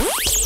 Bye.